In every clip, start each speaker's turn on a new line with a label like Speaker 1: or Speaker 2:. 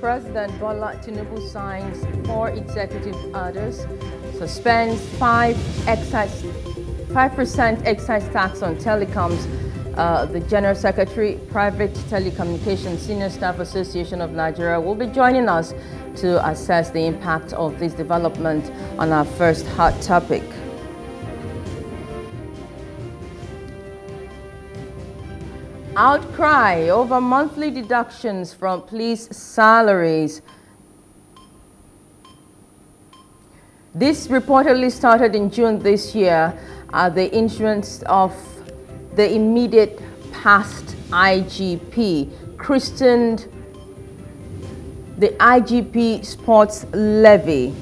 Speaker 1: President Bola Tinubu signs four executive orders, suspends five excise, 5% excise tax on telecoms. Uh, the General Secretary, Private Telecommunications Senior Staff Association of Nigeria, will be joining us to assess the impact of this development on our first hot topic. Outcry over monthly deductions from police salaries. This reportedly started in June this year at the insurance of the immediate past IGP, christened the IGP Sports Levy.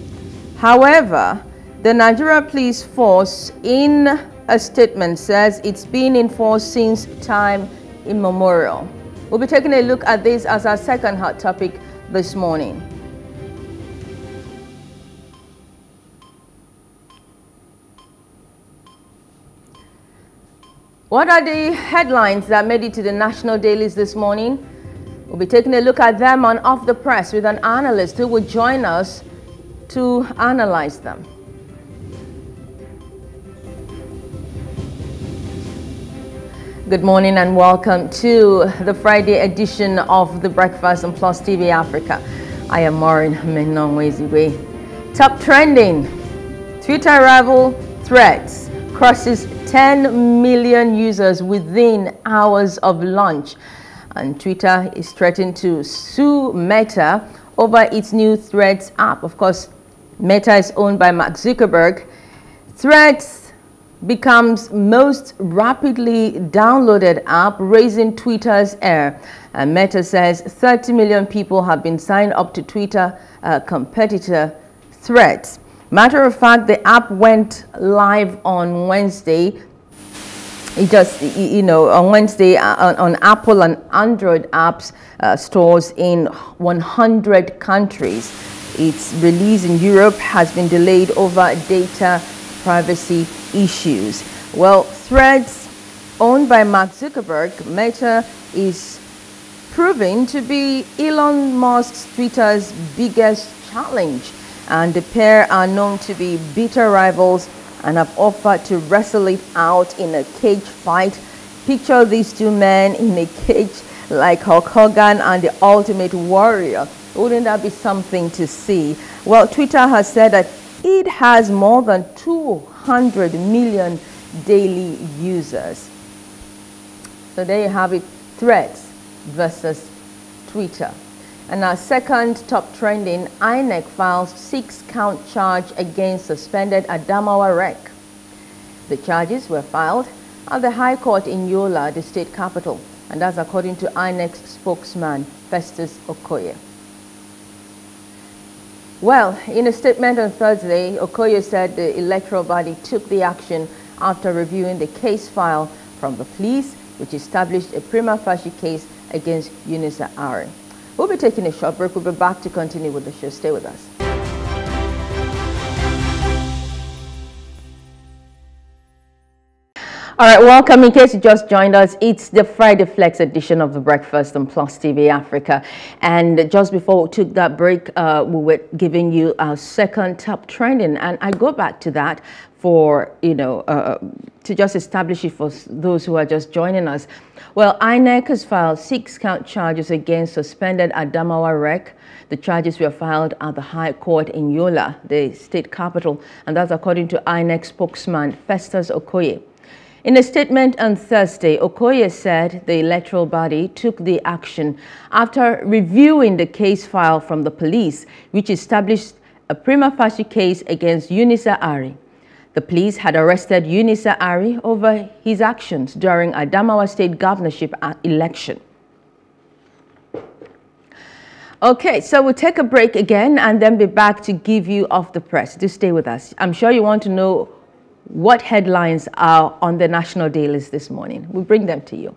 Speaker 1: However, the Nigeria Police Force in a statement says it's been in force since time immemorial. We'll be taking a look at this as our second hot topic this morning. What are the headlines that made it to the national dailies this morning? We'll be taking a look at them on Off the Press with an analyst who will join us to analyze them. Good morning and welcome to the Friday edition of the Breakfast on Plus TV Africa. I am Maureen Menongweziwe. Top trending, Twitter rival Threads crosses 10 million users within hours of launch. And Twitter is threatening to sue Meta over its new Threads app. Of course, Meta is owned by Mark Zuckerberg. Threads becomes most rapidly downloaded app, raising Twitter's air. And Meta says 30 million people have been signed up to Twitter uh, competitor Threads. Matter of fact, the app went live on Wednesday. It just, you know, on Wednesday uh, on, on Apple and Android apps uh, stores in 100 countries. Its release in Europe has been delayed over data privacy issues. Well, Threads, owned by Mark Zuckerberg, Meta is proving to be Elon Musk's Twitter's biggest challenge. And the pair are known to be bitter rivals and have offered to wrestle it out in a cage fight. Picture these two men in a cage like Hulk Hogan and the Ultimate Warrior. Wouldn't that be something to see? Well, Twitter has said that it has more than 200 million daily users. So there you have it, Threads versus Twitter. And our second top trending, INEC files six-count charge against suspended Adamawa REC. The charges were filed at the High Court in Yola, the state capital, and that's according to INEC's spokesman, Festus Okoye. Well, in a statement on Thursday, Okoye said the electoral body took the action after reviewing the case file from the police, which established a prima facie case against Eunice Ari. We'll be taking a short break. We'll be back to continue with the show. Stay with us. All right, welcome. In case you just joined us, it's the Friday Flex edition of the Breakfast on Plus TV Africa. And just before we took that break, uh, we were giving you our second top trending. And I go back to that for, you know, uh, to just establish it for those who are just joining us. Well, INEC has filed six count charges against suspended Adamawa REC. The charges were filed at the High Court in Yola, the state capital, and that's according to INEC spokesman Festus Okoye. In a statement on Thursday, Okoye said the electoral body took the action after reviewing the case file from the police, which established a prima facie case against Yunusa Ari. The police had arrested Yunusa Ari over his actions during Adamawa state governorship uh, election. Okay, so we'll take a break again and then be back to give you off the press. Do stay with us. I'm sure you want to know what headlines are on the national dailies this morning. We'll bring them to you.